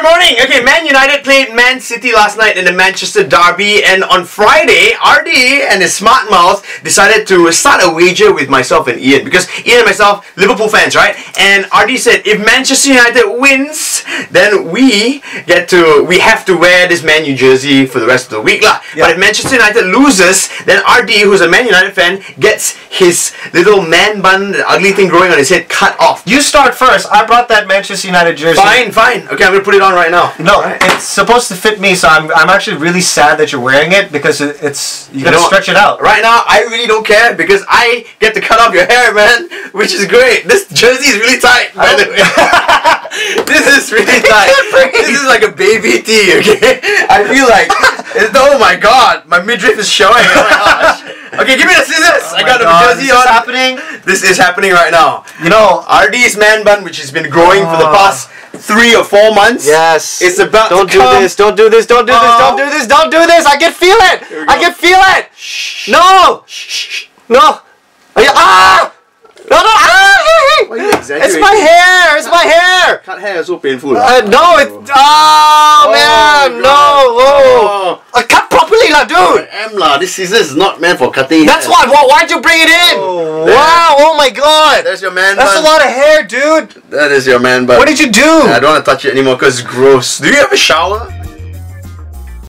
thing. Okay, Man United played Man City last night in the Manchester Derby, and on Friday, RD and his smart mouth decided to start a wager with myself and Ian because Ian and myself, Liverpool fans, right? And RD said if Manchester United wins, then we get to we have to wear this Man U jersey for the rest of the week, lah. Yeah. But if Manchester United loses, then RD, who's a Man United fan, gets his little man bun, the ugly thing growing on his head, cut off. You start first. I brought that Manchester United jersey. Fine, fine. Okay, I'm gonna put it on right now. No, Alright. it's supposed to fit me, so I'm, I'm actually really sad that you're wearing it because it, it's you gotta know stretch it out. Right now, I really don't care because I get to cut off your hair, man, which is great. This jersey is really tight, by the way. Oh. this is really tight. This is like a baby tee, okay? I feel like, it's, oh my god, my midriff is showing. Oh my gosh. Okay, give me the scissors. I Oh got my the God, jersey this is happening. This is happening right now. You know, RD's man bun, which has been growing for the Oh. past three or four months. yes. It's about Don't do come. this. Don't do this. Don't do this. Oh. Don't do this. Don't do this. I can feel it. I can feel it. Shh. No. Shh. No. Are you- Ah. No. No. Ah. Why are you It's my hair. It's my hair. Cut hair is so painful. Uh, no. It. Oh, man. No. Oh. Uh, cut properly, lah, dude. M lah, this scissors is not meant for cutting. That's hair. why. Why, why'd you bring it in? Oh, wow. Oh my God. There's your man That's a lot of hair, dude. That is your man bun. What did you do? I don't want to touch it anymore because it's gross. Do you have a shower?